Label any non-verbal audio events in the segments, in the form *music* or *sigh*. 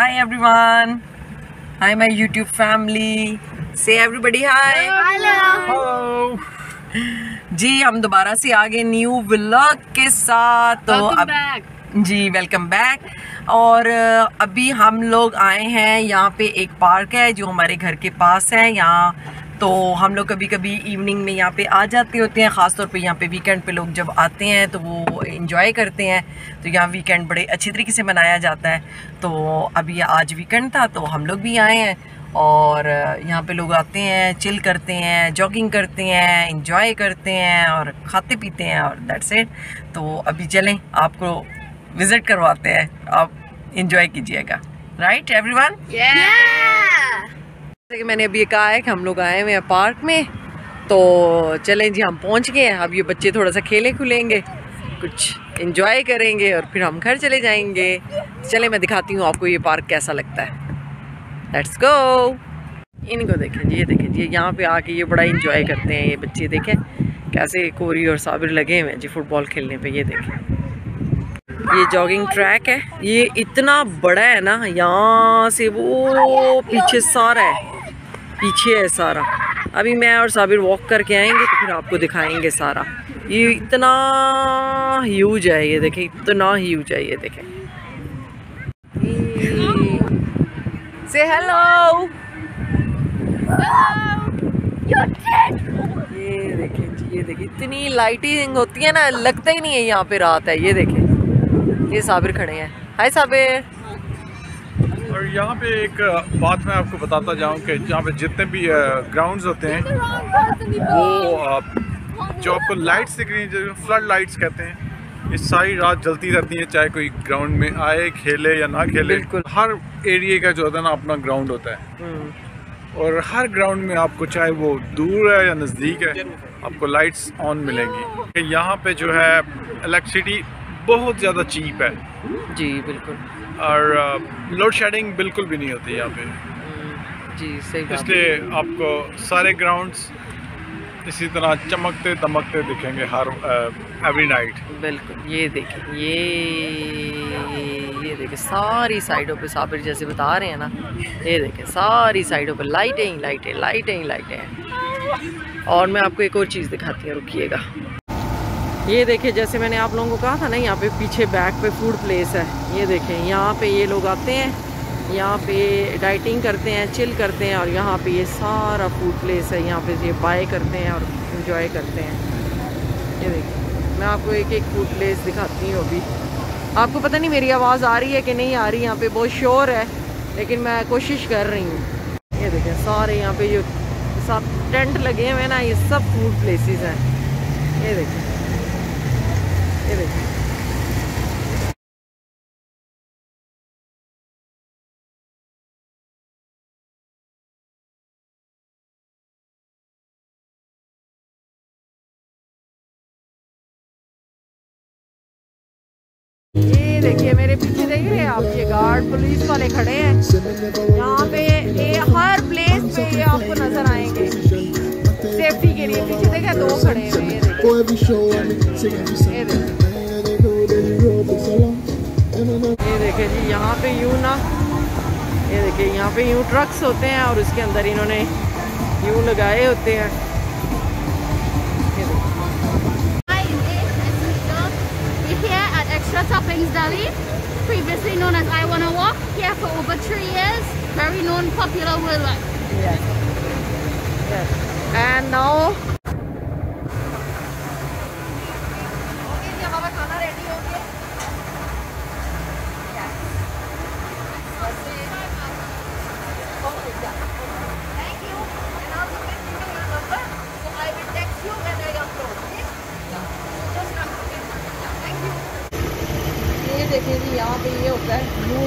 Hi everyone. Hi my YouTube family. Say everybody hi. Hello. जी हम दोबारा से आगे न्यू व्लॉग के साथ तो अब जी वेलकम बैक और अभी हम लोग आए हैं यहाँ पे एक पार्क है जो हमारे घर के पास है यहाँ तो हम लोग कभी कभी इवनिंग में यहाँ पे आ जाते होते हैं ख़ास तौर पे यहाँ पे वीकेंड पे लोग जब आते हैं तो वो इन्जॉय करते हैं। तो यहाँ वीकेंड बड़े अच्छी तरीके से मनाया जाता है। तो अभी आज वीकेंड था तो हम लोग भी आए हैं और यहाँ पे लोग आते हैं चिल करते हैं जॉगिंग करते हैं इंजॉय करते हैं और खाते पीते हैं और दैट्स इट तो अभी चलें, आपको विज़िट करवाते हैं। आप इंजॉय कीजिएगा। Right Yeah. जैसे कि मैंने अभी कहा है कि हम लोग आए हुए हैं पार्क में तो चलें जी, हम पहुँच गए हैं। अब ये बच्चे थोड़ा सा खेले खुलेंगे कुछ इंजॉय करेंगे और फिर हम घर चले जाएँगे। चले, मैं दिखाती हूँ आपको ये पार्क कैसा लगता है। लेट्स गो इनको देखें जी, ये देखें जी, यहाँ पे आके ये बड़ा इंजॉय करते हैं ये बच्चे, देखें कैसे कोरी और साबिर लगे हुए हैं जी फुटबॉल खेलने पे, ये देखें। ये जॉगिंग ट्रैक है, ये इतना बड़ा है ना, यहाँ से वो पीछे सारा है। पीछे है सारा। अभी मैं और साबिर वॉक करके आएँगे तो फिर आपको दिखाएँगे सारा। ये इतना ह्यूज है ये देखें इतना ह्यूज है ये देखें। से हेलो ये देखें जी ये देखें इतनी लाइटिंग होती है ना लगता ही नहीं है यहाँ पे रात है। ये देखें ये साबिर खड़े हैं। हाय साबिर। यहाँ पे एक बात मैं आपको बताता जाऊँ कि जहाँ पे जितने भी ग्राउंड्स होते हैं वो जो आपको लाइट्स दिख रही हैं जो फ्लड लाइट्स कहते हैं ये सारी रात जलती रहती हैं चाहे कोई ग्राउंड में आए खेले या ना खेले। हर एरिए का जो होता है ना अपना ग्राउंड होता है। हम्म, और हर ग्राउंड में आपको चाहे वो दूर है या नज़दीक है आपको लाइट्स ऑन मिलेंगी। यहाँ पे जो है इलेक्ट्रिसिटी बहुत ज़्यादा चीप है। जी बिल्कुल। और लोड शेडिंग बिल्कुल भी नहीं होती यहाँ पे। हम्म, जी सही बात इसलिए आपको सारे ग्राउंड्स इसी तरह चमकते दमकते दिखेंगे हर एवरी नाइट बिल्कुल ये देखिए ये ये देखिए सारी साइडों पे साबिर जैसे बता रहे हैं ना ये देखिए सारी साइडों पे लाइटें ही लाइटें लाइटें ही लाइटें हैं और मैं आपको एक और चीज़ दिखाती हूँ रुकिएगा। ये देखिए, जैसे मैंने आप लोगों को कहा था ना, यहाँ पे पीछे बैक पे फ़ूड प्लेस है। ये देखें यहाँ पे ये लोग आते हैं, यहाँ पे डाइटिंग करते हैं चिल करते हैं और यहाँ पे ये सारा फ़ूड प्लेस है। यहाँ पे ये बाय करते हैं और इंजॉय करते हैं। ये देखिए, मैं आपको एक एक फ़ूड प्लेस दिखाती हूँ अभी। आपको पता नहीं मेरी आवाज़ आ रही है कि नहीं आ रही, यहाँ पे बहुत शोर है, लेकिन मैं कोशिश कर रही हूँ। ये देखें सारे यहाँ पे जो सब टेंट लगे हुए हैं ना, ये सब फ़ूड प्लेसेस हैं। ये देखें देखिए मेरे पीछे देख रहे हैं आप ये गार्ड पुलिस वाले खड़े हैं। यहाँ पे ये हर प्लेस पे ये आपको नज़र आएँगे। सेफ्टी के लिए पीछे देखा दो खड़े हैं ये. ये देखिए। जी यहाँ पे यूँ ना ये देखिए यहाँ पे यूँ ट्रक्स होते हैं और उसके अंदर इन्होंने यूँ लगाए होते हैं। Previously known as I Wanna Walk. Here for over three years. Very known, popular worldwide. Yes. Yes. And now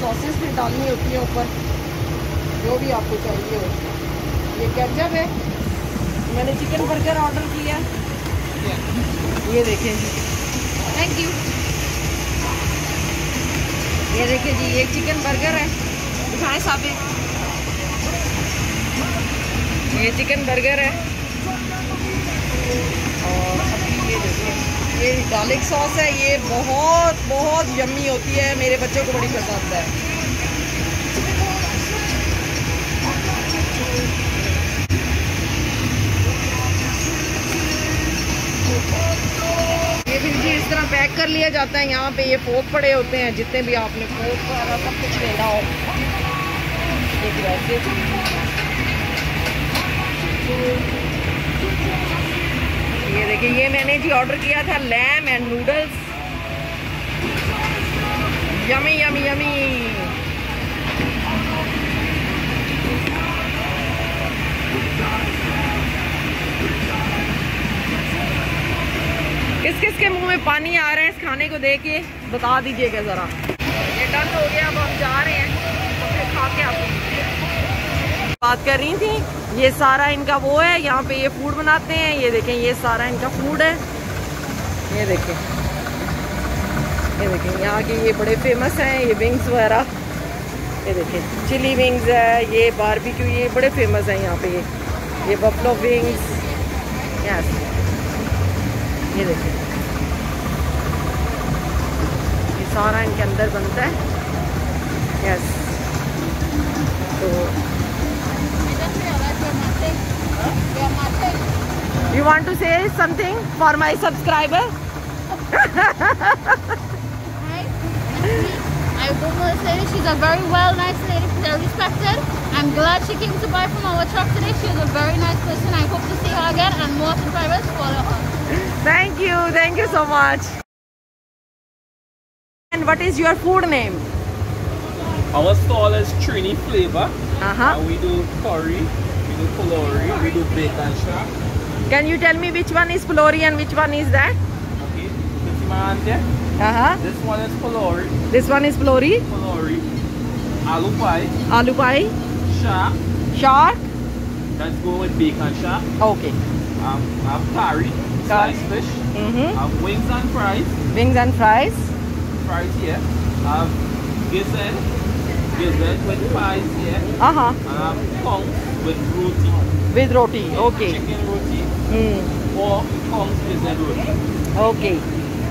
sauces भी डालनी होती है ऊपर। जो भी आपको चाहिए हो। ये केचप है। मैंने चिकन बर्गर ऑर्डर किया। ये देखें थैंक यू ये देखिए जी ये चिकन बर्गर है। दिखाएँ साबिर ये चिकन बर्गर है। और अभी ये देखिए ये गार्लिक सॉस है, ये बहुत बहुत यम्मी होती है, मेरे बच्चों को बड़ी पसंद है। ये फिर जी इस तरह पैक कर लिया जाता है, यहाँ पे ये फोक पड़े होते हैं, जितने भी आपने फोक वगैरह सब कुछ लेना हो। एक वैसे ऐसे ये मैंने जी ऑर्डर किया था lamb and noodles yummy yummy yummy किस किस के मुँह में पानी आ रहा है इस खाने को देख के? बता दीजिएगा ज़रा। ये डन हो गया, अब हम जा रहे हैं। तो फिर खा के आपको बात कर रही थी, ये सारा इनका वो है, यहाँ पे ये फ़ूड बनाते हैं, ये देखें, ये सारा इनका फ़ूड है। ये देखें ये देखें, यहाँ के ये बड़े फ़ेमस हैं, ये विंग्स वगैरह। ये देखें चिली विंग्स है, ये बारबेक्यू ये बड़े फ़ेमस हैं यहाँ पे ये। ये बफलो विंग्स यस ये देखें, ये सारा इनके अंदर बनता है यस तो You want to say something for my subscriber? I don't know. She's a very well, nice lady, very respected. I'm glad she came to buy from our truck today. She's a very nice person. I hope to see her again and more subscribers follow her. Thank you. Thank you so much. And what is your food name? Our stall is Trini Flavor uh-huh And we do curry, we do pulori, we do bacon shop. can you tell me which one is pulori and which one is that Okay, this there. uh-huh This one is pulori, this one is pulori pulori, aloo pie, aloo pie shark. shark Let's go with bacon shark. okay Um, have curry, sliced fish. mm-hmm. I have wings and fries. wings and fries Fries here. Have gizzard, dessert with. Uh huh. Um, with roti. With roti, okay. Chicken roti. Hmm. Or roti. Okay.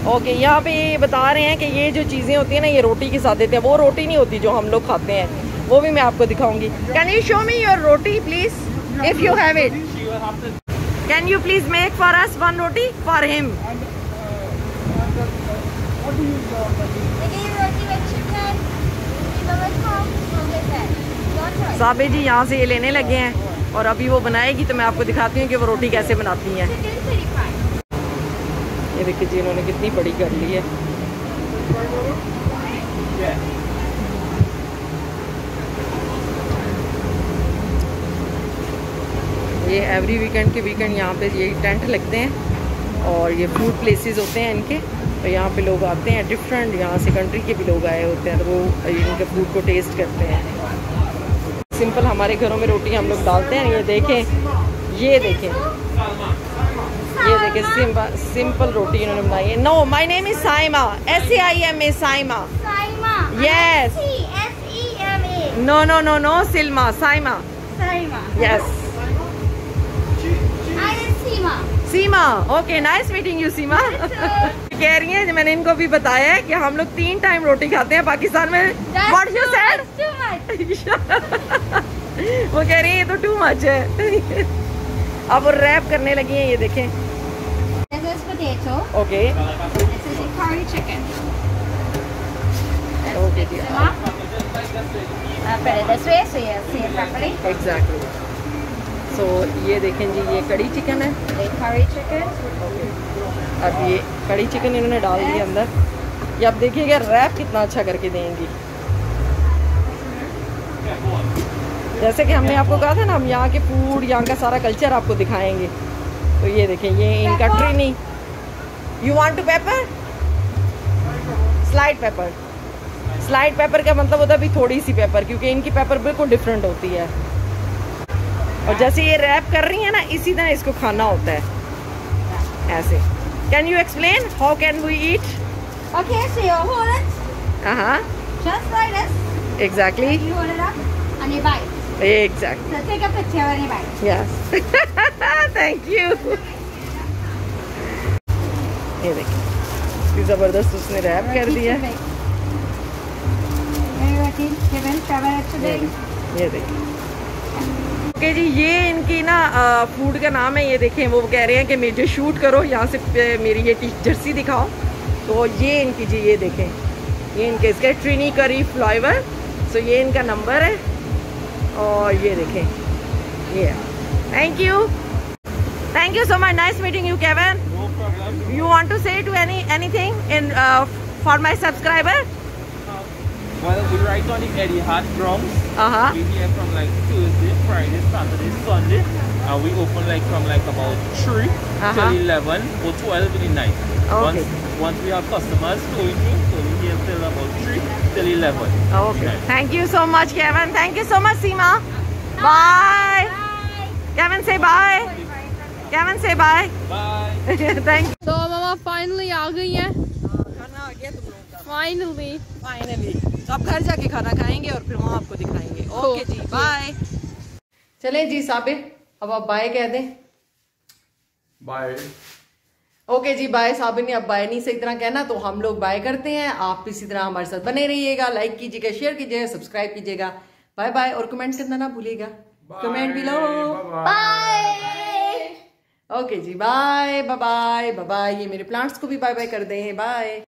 Okay okay, यहाँ पे ये बता रहे हैं कि ये जो चीज़ें होती हैं ना ये रोटी के साथ देते हैं वो रोटी नहीं होती जो हम लोग खाते हैं वो भी मैं आपको दिखाऊँगी can you show me your roti please if you have it can you please make for us one roti for him साबे जी यहाँ से ये लेने लगे हैं और अभी वो बनाएगी तो मैं आपको दिखाती हूँ कि वो रोटी कैसे बनाती हैं। ये देखिए जी, इन्होंने कितनी बड़ी कर ली है। ये एवरी वीकेंड के वीकेंड यहाँ पे ये टेंट लगते हैं और ये फ़ूड प्लेसेस होते हैं इनके। और यहाँ पे लोग आते हैं डिफरेंट यहाँ से कंट्री के भी लोग आए होते हैं तो वो इनके फ़ूड को टेस्ट करते हैं। सिंपल हमारे घरों में रोटी हम लोग डालते हैं ये देखें ये देखें ये देखें सिंपल सिंपल रोटी इन्होंने बनाई है। No my name is Saima S A I M A yes no no no no no सिल्मा Saima यस Seema. Seema okay nice meeting you Seema कह रही है मैंने इनको भी बताया है कि हम लोग तीन टाइम रोटी खाते हैं पाकिस्तान में। *laughs* वो कह रही तो है तो टू मच है. अब रैप करने लगी है ये देखें। Okay okay this way so yes see it properly so so, ये देखें जी ये कड़ी चिकन है। The curry chicken. अब ये कड़ी चिकन इन्होंने डाल दिया अंदर। ये अब देखिएगा रैप कितना अच्छा करके देंगी। जैसे कि हमने आपको कहा था ना हम यहाँ के फ़ूड यहाँ का सारा कल्चर आपको दिखाएँगे। तो ये देखें ये इनका training you want to paper slide paper slide paper का मतलब होता है अभी थोड़ी सी पेपर क्योंकि इनकी पेपर बिल्कुल डिफरेंट होती है। और जैसे ये रैप कर रही है ना इसी तरह इसको खाना होता है। ऐसे। Can you explain how can we eat okay so hold it हाँ just like this exactly you hold it up and you bite Exactly. Yes. Thank you. ये ज़बरदस्त उसने रैप कर दिया. ये देख. ये ओके जी ये इनकी ना फ़ूड का नाम है ये देखें वो कह रहे हैं कि मुझे शूट करो यहाँ से मेरी ये टी जर्सी दिखाओ। तो ये इनकी जी ये देखें ये इनके इसके ट्रिनी करी फ्लाइवर सो ये इनका नंबर है और ये देखें ये thank you thank you so much nice meeting you Kevin you want to say to any anything in uh, for my subscriber? Well, we right on the Etihad grounds. uh-huh We here from like Tuesday, Friday, Saturday, Sunday. And we open like from like about 3 Uh-huh. till 11 or 12 in the night. Okay. Once, once we have customers going through, so we here till about 3 till 11. okay Night. thank you so much kevin thank you so much seema bye kevin say bye kevin say bye Bye. thank you तो मामा finally आ गई हैं खाना आ गया तुम लोगों का finally finally तो अब घर जाके खाना खाएँगे और फिर वहाँ आपको दिखाएँगे। ओके जी बाय चले जी साबिर अब आप बाय कह दें। बाय ओके जी बाय साबिर ने अब बाय नहीं सही तरह कहना तो हम लोग बाय करते हैं। आप इसी तरह हमारे साथ बने रहिएगा लाइक कीजिएगा शेयर कीजिएगा सब्सक्राइब कीजिएगा। बाय बाय और कमेंट करना ना भूलिएगा। कमेंट भी बिलो ओके जी बाय बाय बाय बाय ये मेरे प्लांट्स को भी बाय बाय कर दें बाय